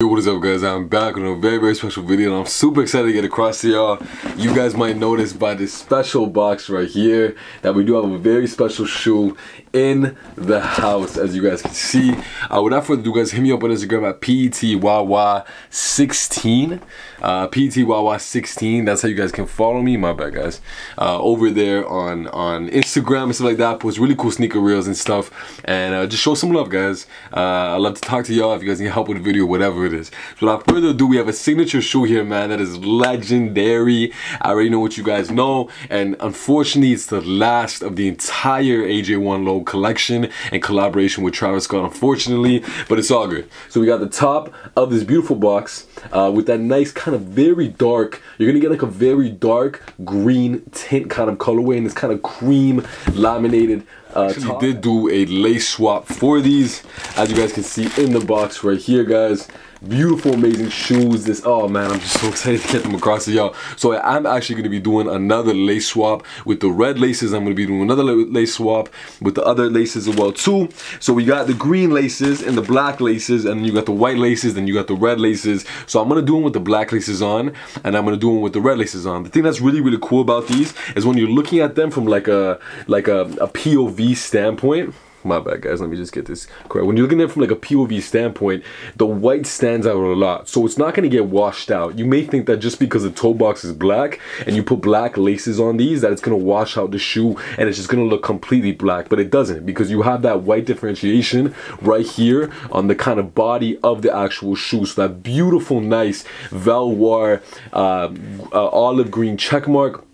Yo, what is up guys? I'm back with a very, very special video and I'm super excited to get across to y'all. You guys might notice by this special box right here that we do have a very special shoe in the house as you guys can see. Uh, without further ado guys, hit me up on Instagram at PETEYY16. Uh, PETEYY16, that's how you guys can follow me, my bad guys. Uh, over there on, on Instagram and stuff like that. Post really cool sneaker reels and stuff. And uh, just show some love guys. Uh, I love to talk to y'all if you guys need help with the video, whatever it is. So without further ado, we have a signature shoe here, man, that is legendary. I already know what you guys know, and unfortunately, it's the last of the entire AJ1 Low collection and collaboration with Travis Scott, unfortunately, but it's all good. So we got the top of this beautiful box uh, with that nice kind of very dark, you're gonna get like a very dark green tint kind of colorway and this kind of cream laminated uh, Actually did do a lace swap for these. As you guys can see in the box right here guys. Beautiful amazing shoes. This oh man i'm just so excited to get them across to y'all. So i'm actually going to be doing another lace swap with the red laces. I'm going to be doing another lace swap with the other laces as well too. So we got the green laces and the black laces and you got the white laces and you got the red laces. So i'm going to do them with the black laces on and i'm going to do them with the red laces on. The thing that's really really cool about these is when you're looking at them from like a like a, a pov standpoint my bad guys let me just get this correct. When you're looking at it from like a POV standpoint the white stands out a lot. So it's not to get washed out. You may think that just because the toe box is black and you put black laces on these that it's to wash out the shoe and it's just to look completely black but it doesn't because you have that white differentiation right here on the kind of body of the actual shoe. So that beautiful nice velour uh, uh, olive green check mark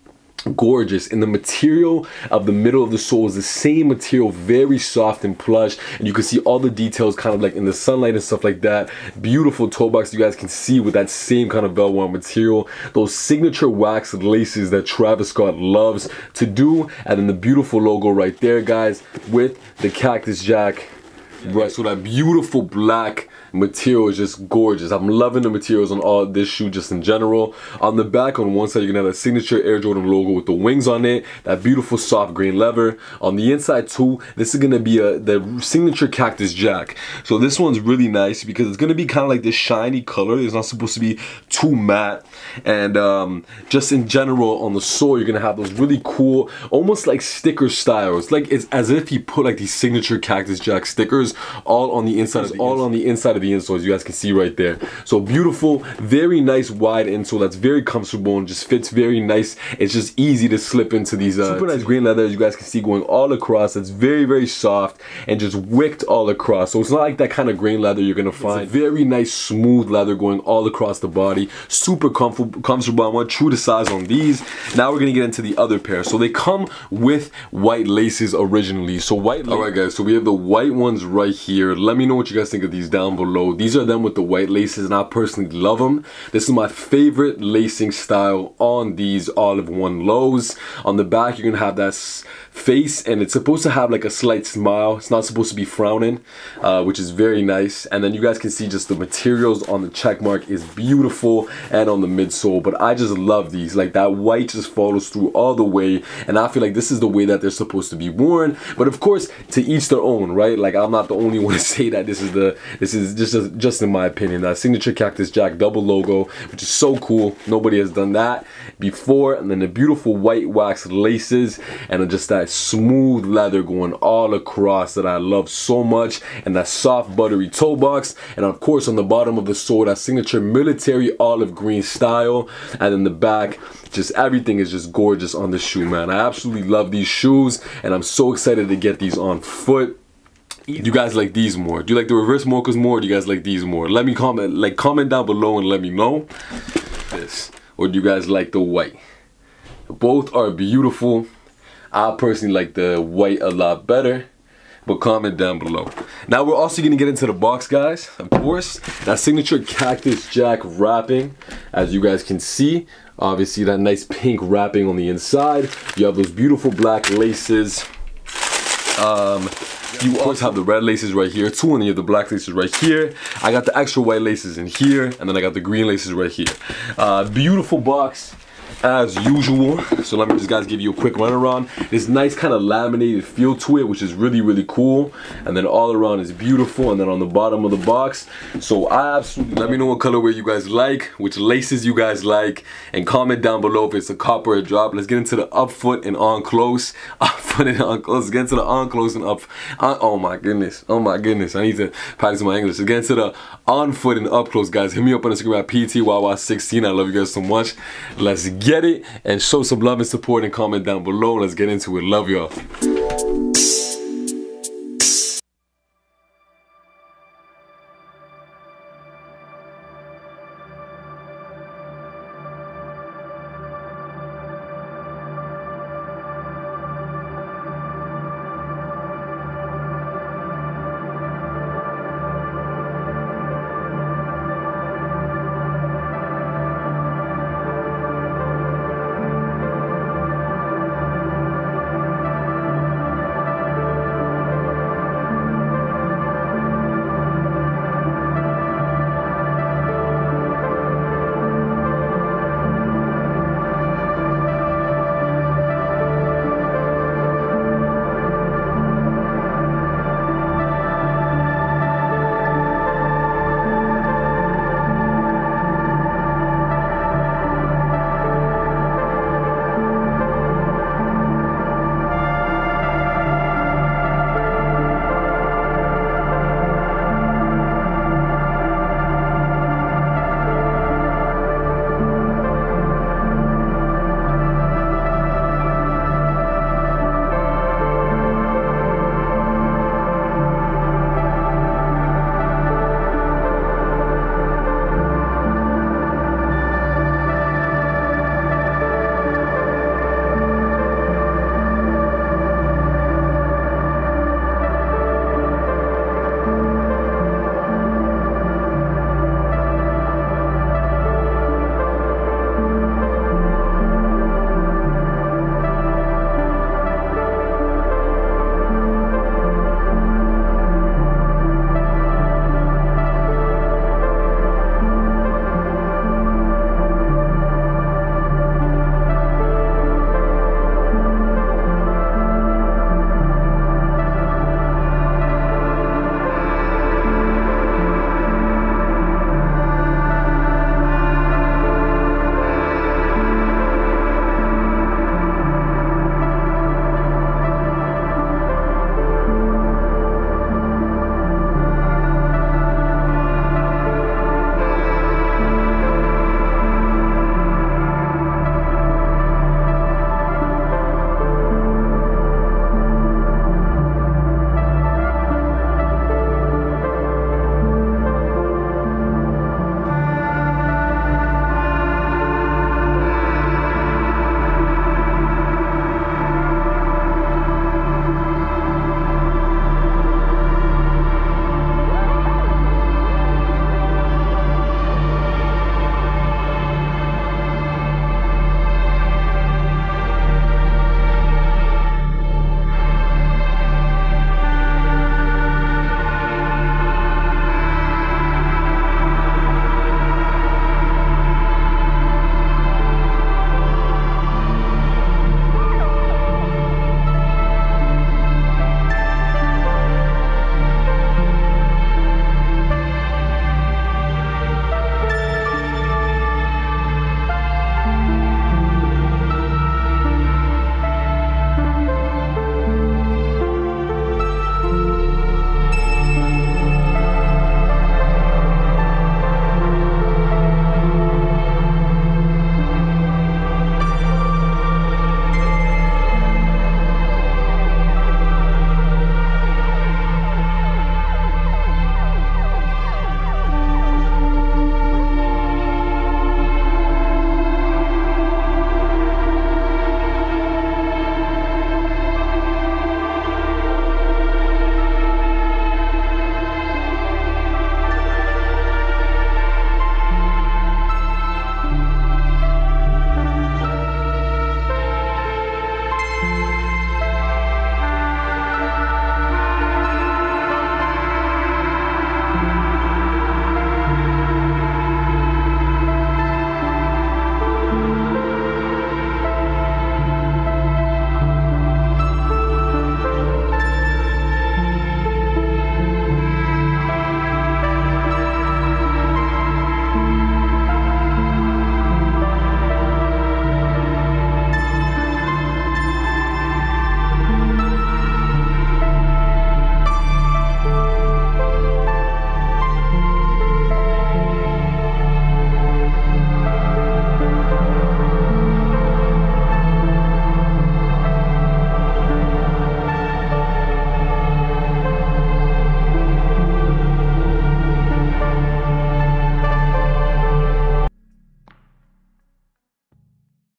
gorgeous. And the material of the middle of the sole is the same material very soft and plush. And you can see all the details kind of like in the sunlight and stuff like that. Beautiful toe box you guys can see with that same kind of velvet material. Those signature wax laces that Travis Scott loves to do. And then the beautiful logo right there guys with the Cactus Jack. Right so that beautiful black material is just gorgeous. I'm loving the materials on all this shoe just in general. On the back, on one side, you're gonna have a signature Air Jordan logo with the wings on it, that beautiful soft green leather. On the inside too, this is gonna be a the signature Cactus Jack. So this one's really nice because it's gonna be kind of like this shiny color. It's not supposed to be too matte. And um, just in general, on the sole, you're gonna have those really cool, almost like sticker styles. Like it's as if he put like these signature Cactus Jack stickers all on the inside, all on the inside of the the insole as you guys can see right there. So beautiful, very nice wide insole that's very comfortable and just fits very nice. It's just easy to slip into these uh, super nice green leather as you guys can see going all across. It's very, very soft and just wicked all across. So it's not like that kind of green leather you're gonna find. very nice smooth leather going all across the body. Super comfortable, comfortable. I want true to size on these. Now we're gonna get into the other pair. So they come with white laces originally. So white, all right guys, so we have the white ones right here. Let me know what you guys think of these down below below. These are them with the white laces and I personally love them. This is my favorite lacing style on these olive one lows. On the back you're gonna have that face and it's supposed to have like a slight smile. It's not supposed to be frowning, uh, which is very nice. And then you guys can see just the materials on the check mark is beautiful and on the midsole. But I just love these. Like that white just follows through all the way. And I feel like this is the way that they're supposed to be worn. But of course, to each their own, right? Like I'm not the only one to say that this is the this is just just in my opinion. That signature Cactus Jack double logo, which is so cool. Nobody has done that before. And then the beautiful white wax laces and just that smooth leather going all across that I love so much and that soft buttery toe box and of course on the bottom of the sword that signature military olive green style and then the back just everything is just gorgeous on the shoe man I absolutely love these shoes and I'm so excited to get these on foot do you guys like these more? Do you like the reverse mochas more? do you guys like these more? Let me comment, like comment down below and let me know this. Or do you guys like the white? Both are beautiful. I personally like the white a lot better but comment down below. Now we're also gonna get into the box, guys. Of course, that signature Cactus Jack wrapping, as you guys can see. Obviously, that nice pink wrapping on the inside. You have those beautiful black laces. Um, you course have the red laces right here too, and you have the black laces right here. I got the extra white laces in here, and then I got the green laces right here. Uh, beautiful box as usual. So let me just guys give you a quick run around. This nice kind of laminated feel to it, which is really, really cool. And then all around is beautiful. And then on the bottom of the box. So I absolutely, let me know what colorway you guys like, which laces you guys like, and comment down below if it's a copper or a drop. Let's get into the up foot and on close. Up foot and on close. Let's get into the on close and up. On, oh my goodness. Oh my goodness. I need to practice my English. Let's get into the on foot and up close, guys. Hit me up on Instagram at PETEYY16. I love you guys so much. Let's get it and show some love and support and comment down below. Let's get into it. Love y'all.